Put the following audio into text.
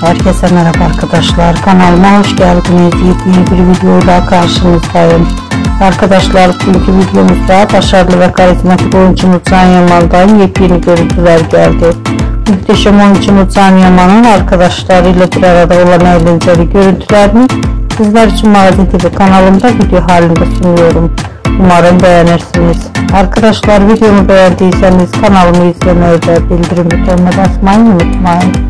Herkese merhaba arkadaşlar. Kanalıma hoş geldiniz. Yepyeni bir videoyla karşınızdayım. Arkadaşlar bugünkü videomuzda başarılı ve karizmatik oyuncumuz Can Yaman'dan yepyeni görüntüler geldi. Muhteşem oyuncumuz Can Yaman'ın arkadaşlarıyla bir arada olan eğlenceli görüntülerini sizler için Magazin TV kanalımda video halinde sunuyorum. Umarım beğenirsiniz. Arkadaşlar videomu beğendiyseniz kanalımı izlemeyi ve bildirim butonuna basmayı unutmayın.